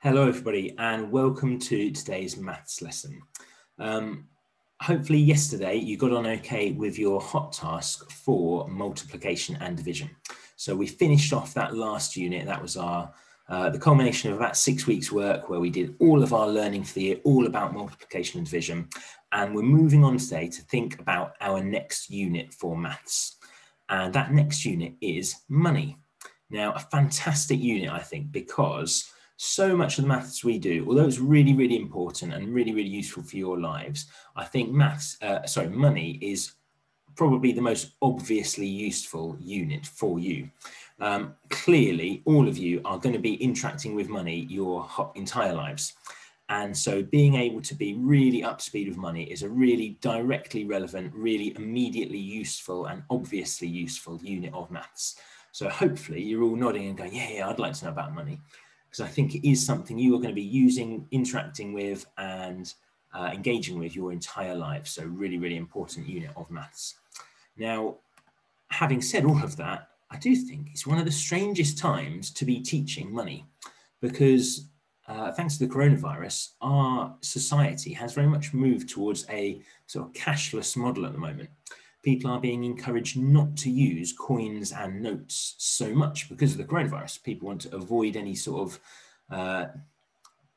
Hello, everybody, and welcome to today's maths lesson. Um, hopefully, yesterday you got on okay with your hot task for multiplication and division. So we finished off that last unit. That was our uh, the culmination of about six weeks' work where we did all of our learning for the year, all about multiplication and division. And we're moving on today to think about our next unit for maths. And that next unit is money. Now, a fantastic unit, I think, because so much of the maths we do, although it's really, really important and really, really useful for your lives, I think maths, uh, sorry, money is probably the most obviously useful unit for you. Um, clearly, all of you are going to be interacting with money your entire lives. And so being able to be really up speed with money is a really directly relevant, really immediately useful and obviously useful unit of maths. So hopefully you're all nodding and going, yeah, yeah, I'd like to know about money because I think it is something you are going to be using, interacting with, and uh, engaging with your entire life. So, really, really important unit of maths. Now, having said all of that, I do think it's one of the strangest times to be teaching money because, uh, thanks to the coronavirus, our society has very much moved towards a sort of cashless model at the moment people are being encouraged not to use coins and notes so much because of the coronavirus. People want to avoid any sort of uh,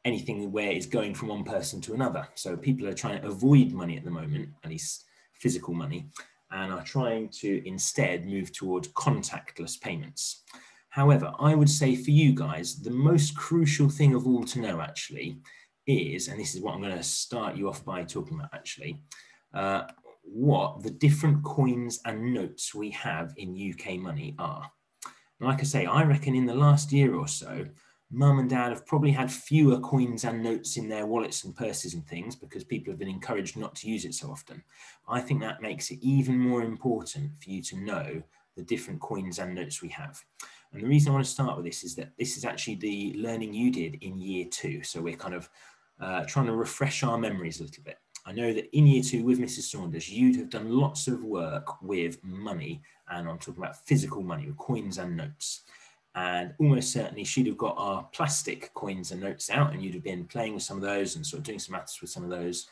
anything where it's going from one person to another. So people are trying to avoid money at the moment, at least physical money, and are trying to instead move toward contactless payments. However, I would say for you guys, the most crucial thing of all to know actually is, and this is what I'm going to start you off by talking about actually, uh, what the different coins and notes we have in UK money are. Like I say, I reckon in the last year or so, mum and dad have probably had fewer coins and notes in their wallets and purses and things because people have been encouraged not to use it so often. I think that makes it even more important for you to know the different coins and notes we have. And the reason I want to start with this is that this is actually the learning you did in year two. So we're kind of uh, trying to refresh our memories a little bit. I know that in year two with Mrs. Saunders, you'd have done lots of work with money, and I'm talking about physical money, with coins and notes. And almost certainly she'd have got our plastic coins and notes out, and you'd have been playing with some of those and sort of doing some maths with some of those.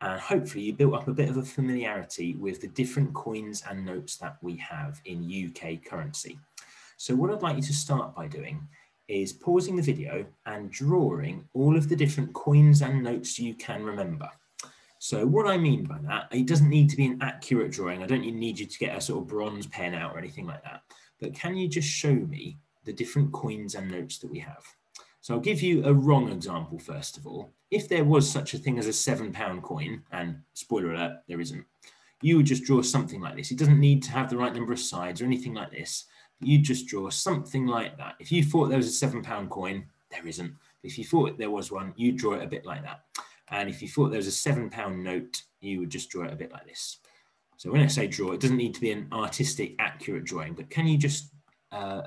And hopefully you built up a bit of a familiarity with the different coins and notes that we have in UK currency. So what I'd like you to start by doing is pausing the video and drawing all of the different coins and notes you can remember. So what I mean by that, it doesn't need to be an accurate drawing. I don't need you to get a sort of bronze pen out or anything like that. But can you just show me the different coins and notes that we have? So I'll give you a wrong example first of all. If there was such a thing as a seven pound coin, and spoiler alert, there isn't, you would just draw something like this. It doesn't need to have the right number of sides or anything like this. You just draw something like that. If you thought there was a seven pound coin, there isn't. If you thought there was one, you draw it a bit like that. And if you thought there was a seven pound note, you would just draw it a bit like this. So when I say draw, it doesn't need to be an artistic, accurate drawing, but can you just uh,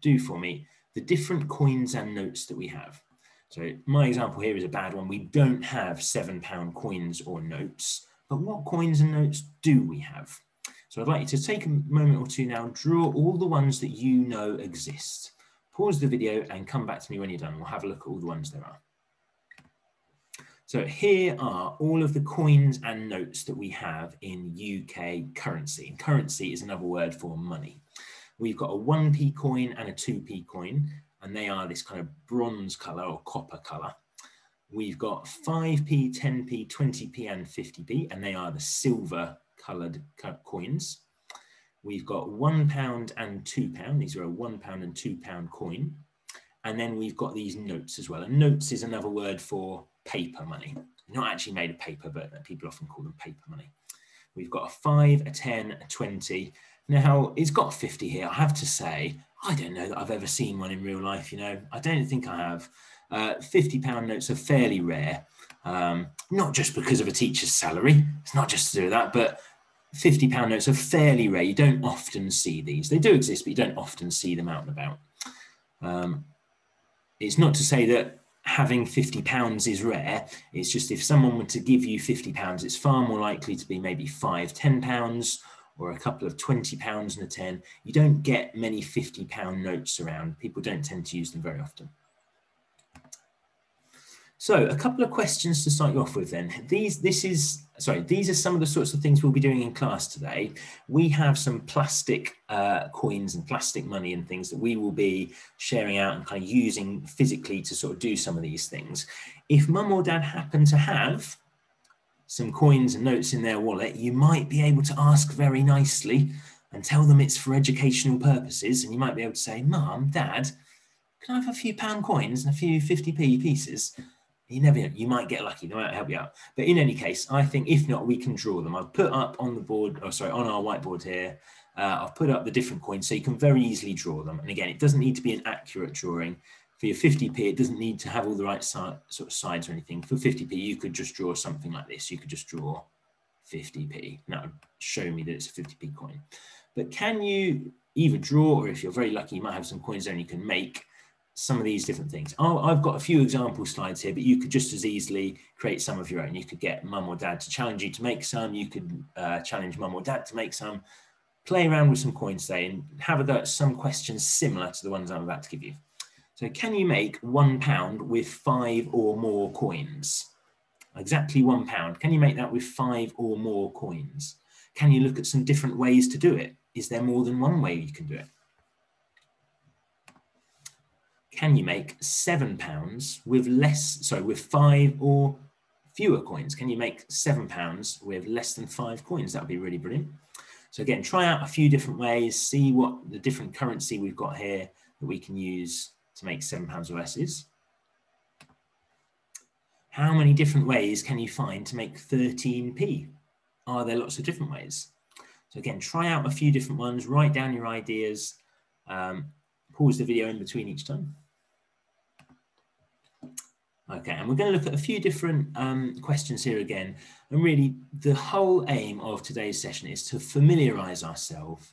do for me the different coins and notes that we have? So my example here is a bad one. We don't have seven pound coins or notes, but what coins and notes do we have? So I'd like you to take a moment or two now, draw all the ones that you know exist. Pause the video and come back to me when you're done. We'll have a look at all the ones there are. So here are all of the coins and notes that we have in UK currency. And currency is another word for money. We've got a 1p coin and a 2p coin, and they are this kind of bronze color or copper color. We've got 5p, 10p, 20p, and 50p, and they are the silver colored coins. We've got one pound and two pound. These are a one pound and two pound coin. And then we've got these notes as well. And notes is another word for paper money. Not actually made of paper, but people often call them paper money. We've got a five, a 10, a 20. Now, it's got 50 here. I have to say, I don't know that I've ever seen one in real life, you know. I don't think I have. Uh, 50 pound notes are fairly rare, um, not just because of a teacher's salary. It's not just to do with that, but 50 pound notes are fairly rare. You don't often see these. They do exist, but you don't often see them out and about. Um, it's not to say that having 50 pounds is rare. It's just if someone were to give you 50 pounds, it's far more likely to be maybe five, 10 pounds or a couple of 20 pounds and a 10. You don't get many 50 pound notes around. People don't tend to use them very often. So a couple of questions to start you off with then. These, this is, sorry, these are some of the sorts of things we'll be doing in class today. We have some plastic uh, coins and plastic money and things that we will be sharing out and kind of using physically to sort of do some of these things. If mum or dad happen to have some coins and notes in their wallet, you might be able to ask very nicely and tell them it's for educational purposes. And you might be able to say, mum, dad, can I have a few pound coins and a few 50p pieces? You never know, you might get lucky, they might help you out. But in any case, I think if not, we can draw them. I've put up on the board, or sorry, on our whiteboard here, uh, I've put up the different coins so you can very easily draw them. And again, it doesn't need to be an accurate drawing. For your 50p, it doesn't need to have all the right sort of sides or anything. For 50p, you could just draw something like this. You could just draw 50p. And That would show me that it's a 50p coin. But can you either draw, or if you're very lucky, you might have some coins and you can make some of these different things. i have got a few example slides here, but you could just as easily create some of your own. You could get mum or dad to challenge you to make some. You could uh, challenge mum or dad to make some. Play around with some coins today and have a go at some questions similar to the ones I'm about to give you. So can you make one pound with five or more coins? Exactly one pound. Can you make that with five or more coins? Can you look at some different ways to do it? Is there more than one way you can do it? Can you make seven pounds with less, sorry, with five or fewer coins? Can you make seven pounds with less than five coins? That would be really brilliant. So again, try out a few different ways, see what the different currency we've got here that we can use to make seven pounds or less is. How many different ways can you find to make 13p? Are there lots of different ways? So again, try out a few different ones, write down your ideas, um, pause the video in between each time. Okay, and we're going to look at a few different um, questions here again. And really, the whole aim of today's session is to familiarise ourselves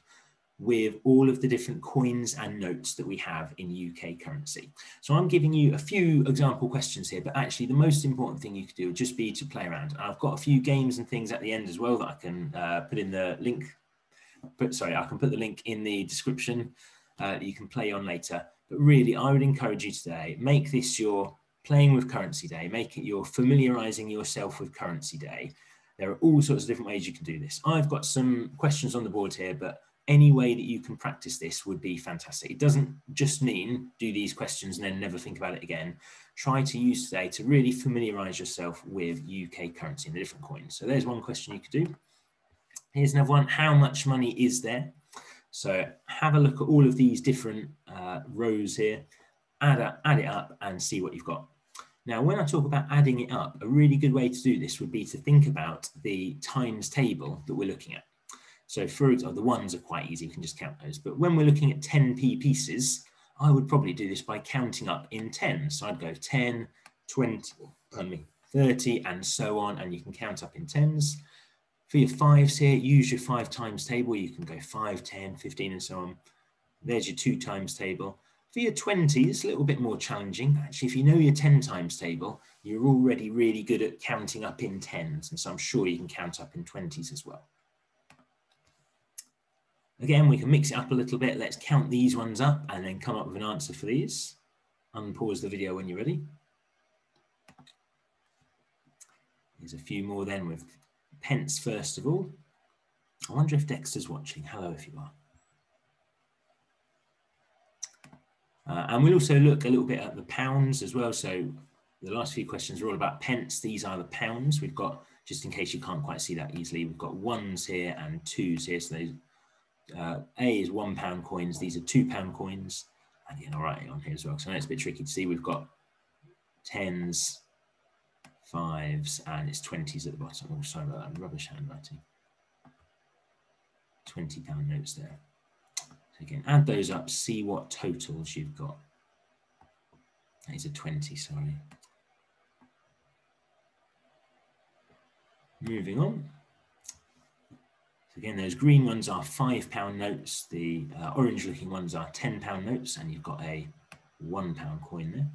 with all of the different coins and notes that we have in UK currency. So I'm giving you a few example questions here, but actually the most important thing you could do would just be to play around. I've got a few games and things at the end as well that I can uh, put in the link. But sorry, I can put the link in the description uh, you can play on later. But really, I would encourage you today, make this your playing with currency day, make it you're familiarizing yourself with currency day. There are all sorts of different ways you can do this. I've got some questions on the board here, but any way that you can practice this would be fantastic. It doesn't just mean do these questions and then never think about it again. Try to use today to really familiarize yourself with UK currency and the different coins. So there's one question you could do. Here's another one. How much money is there? So have a look at all of these different uh, rows here, add, add it up and see what you've got. Now, when I talk about adding it up, a really good way to do this would be to think about the times table that we're looking at. So for example, the ones are quite easy, you can just count those. But when we're looking at 10p pieces, I would probably do this by counting up in 10. So I'd go 10, 20, pardon me, 30, and so on, and you can count up in tens. For your fives here, use your five times table. You can go 5, 10, 15, and so on. There's your two times table. For your 20, it's a little bit more challenging. Actually, if you know your 10 times table, you're already really good at counting up in 10s. And so I'm sure you can count up in 20s as well. Again, we can mix it up a little bit. Let's count these ones up and then come up with an answer for these. Unpause the video when you're ready. There's a few more then with pence first of all. I wonder if Dexter's watching. Hello if you are. Uh, and we'll also look a little bit at the pounds as well. So the last few questions are all about pence. These are the pounds. We've got, just in case you can't quite see that easily, we've got ones here and twos here. So those, uh, A is one pound coins. These are two pound coins. And again, right on here as well. So I know it's a bit tricky to see. We've got tens, fives, and it's 20s at the bottom. Oh, sorry about that. Rubbish handwriting. 20 pound notes there again, add those up, see what totals you've got. That is a 20, sorry. Moving on. So again, those green ones are five pound notes. The uh, orange looking ones are 10 pound notes and you've got a one pound coin there.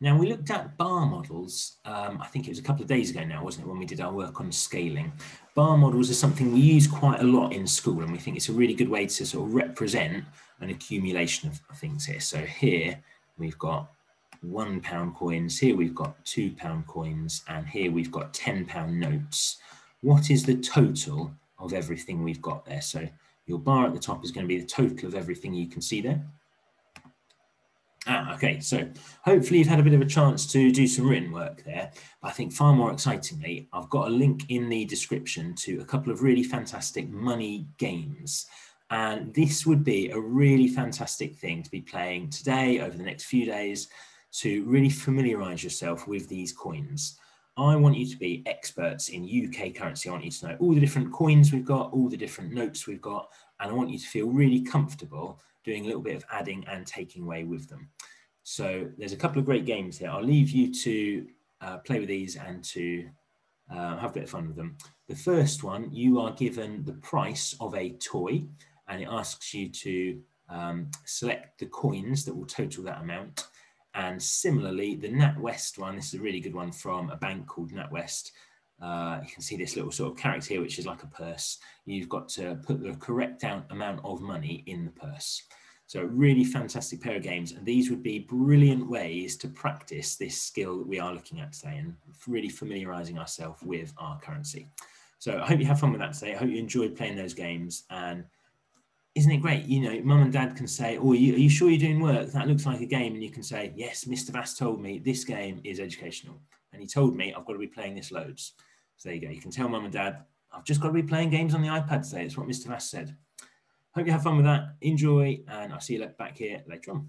Now we looked at bar models, um, I think it was a couple of days ago now, wasn't it, when we did our work on scaling. Bar models are something we use quite a lot in school and we think it's a really good way to sort of represent an accumulation of things here. So here we've got one pound coins. Here we've got two pound coins, and here we've got 10 pound notes. What is the total of everything we've got there? So your bar at the top is going to be the total of everything you can see there. Ah, okay, so hopefully you've had a bit of a chance to do some written work there. But I think far more excitingly, I've got a link in the description to a couple of really fantastic money games. And this would be a really fantastic thing to be playing today, over the next few days, to really familiarize yourself with these coins. I want you to be experts in UK currency. I want you to know all the different coins we've got, all the different notes we've got, and I want you to feel really comfortable doing a little bit of adding and taking away with them. So there's a couple of great games here. I'll leave you to uh, play with these and to uh, have a bit of fun with them. The first one, you are given the price of a toy and it asks you to um, select the coins that will total that amount. And similarly, the NatWest one, this is a really good one from a bank called NatWest. Uh, you can see this little sort of character here, which is like a purse. You've got to put the correct amount of money in the purse. So really fantastic pair of games. And these would be brilliant ways to practice this skill that we are looking at today and really familiarizing ourselves with our currency. So I hope you have fun with that today. I hope you enjoyed playing those games. And isn't it great? You know, mum and dad can say, oh, are you, are you sure you're doing work? That looks like a game. And you can say, yes, Mr. Vass told me this game is educational. And he told me I've got to be playing this loads. So there you go. You can tell mum and dad, I've just got to be playing games on the iPad today. It's what Mr. Vass said. Hope you have fun with that. Enjoy, and I'll see you back here later on.